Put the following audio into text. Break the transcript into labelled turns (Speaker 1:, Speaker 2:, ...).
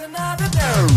Speaker 1: another day.